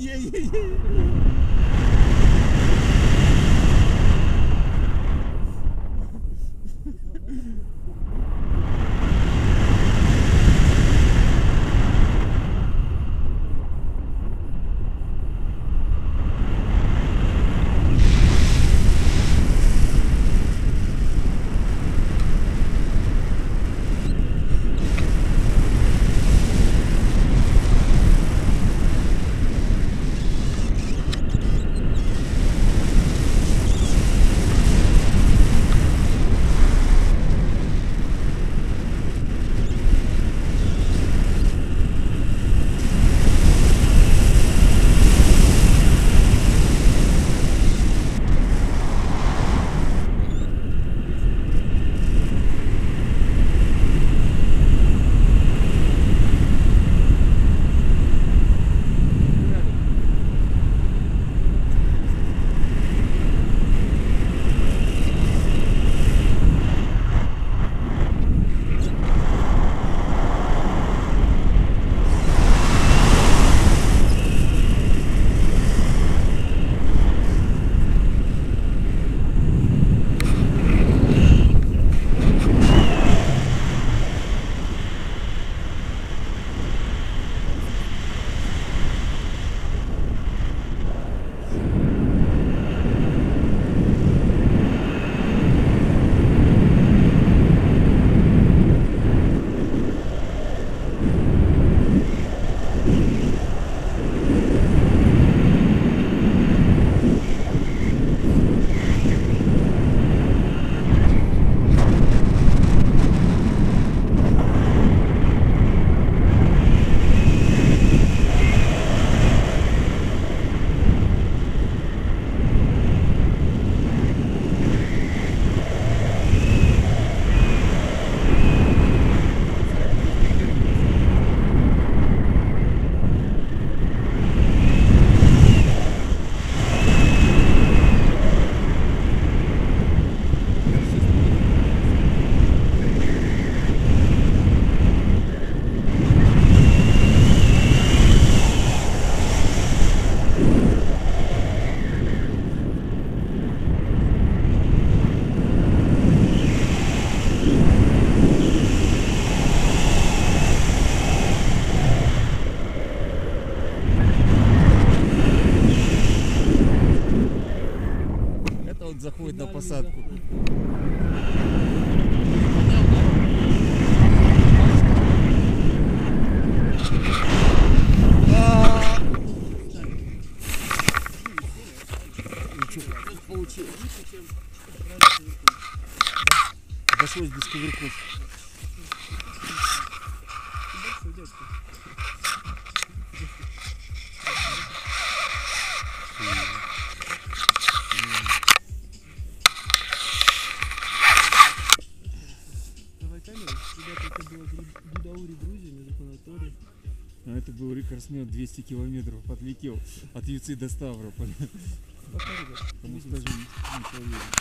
yeah, yeah, yeah. Между А это был рекордсмен 200 километров отлетел от Юцы до Ставрополя. Ребят. Кому скажи, не поверю.